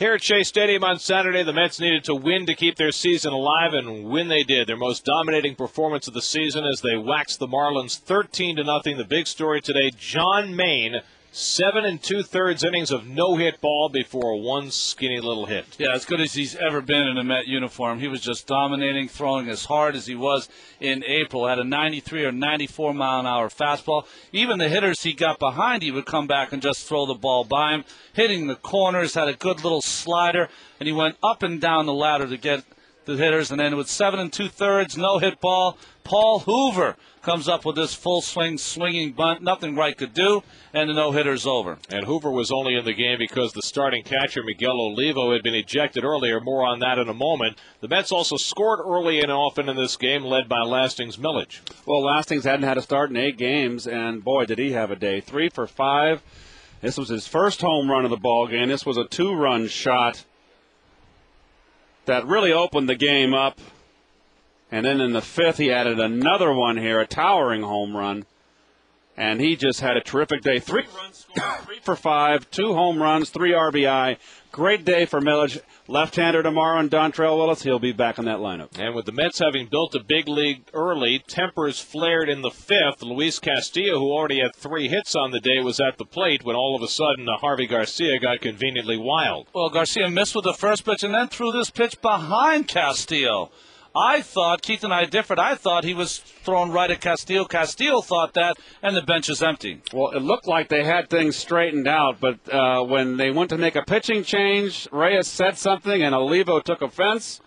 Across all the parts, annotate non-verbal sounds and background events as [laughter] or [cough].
Here at Shea Stadium on Saturday, the Mets needed to win to keep their season alive, and win they did. Their most dominating performance of the season as they waxed the Marlins 13 to nothing. The big story today: John Maine Seven and two thirds innings of no hit ball before one skinny little hit. Yeah, as good as he's ever been in a Met uniform. He was just dominating, throwing as hard as he was in April. Had a 93 or 94 mile an hour fastball. Even the hitters he got behind, he would come back and just throw the ball by him. Hitting the corners, had a good little slider, and he went up and down the ladder to get the hitters. And then with seven and two thirds, no hit ball, Paul Hoover comes up with this full swing, swinging bunt. Nothing Wright could do, and the no hitter's over. And Hoover was only in the game because the starting catcher, Miguel Olivo, had been ejected earlier. More on that in a moment. The Mets also scored early and often in this game, led by Lastings Milledge. Well, Lastings hadn't had a start in eight games, and boy, did he have a day. Three for five. This was his first home run of the ball game. This was a two-run shot that really opened the game up. And then in the fifth, he added another one here, a towering home run. And he just had a terrific day. Three runs three for five, two home runs, three RBI. Great day for Milledge. Left-hander tomorrow and Dontrelle Willis. He'll be back in that lineup. And with the Mets having built a big league early, tempers flared in the fifth. Luis Castillo, who already had three hits on the day, was at the plate when all of a sudden uh, Harvey Garcia got conveniently wild. Well, Garcia missed with the first pitch and then threw this pitch behind Castillo. I thought, Keith and I differed, I thought he was thrown right at Castillo. Castillo thought that, and the bench is empty. Well, it looked like they had things straightened out, but uh, when they went to make a pitching change, Reyes said something, and Olivo took offense,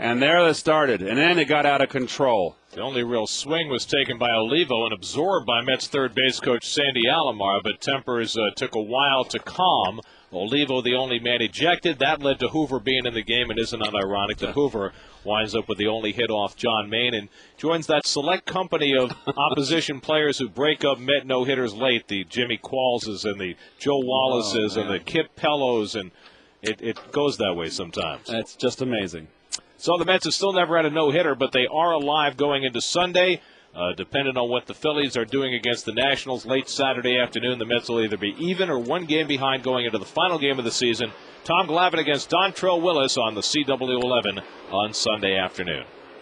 and there they started. And then it got out of control. The only real swing was taken by Olivo and absorbed by Mets third base coach Sandy Alomar, but tempers uh, took a while to calm. Olivo, the only man ejected. That led to Hoover being in the game, and isn't it ironic that Hoover winds up with the only hit off John Maine and joins that select company of [laughs] opposition players who break up Met no hitters late the Jimmy Quallses and the Joe Wallises oh, and the Kip Pellos, and it, it goes that way sometimes. That's just amazing. So the Mets have still never had a no hitter, but they are alive going into Sunday. Uh, depending on what the Phillies are doing against the Nationals late Saturday afternoon, the Mets will either be even or one game behind going into the final game of the season. Tom Glavine against Dontrelle Willis on the CW11 on Sunday afternoon.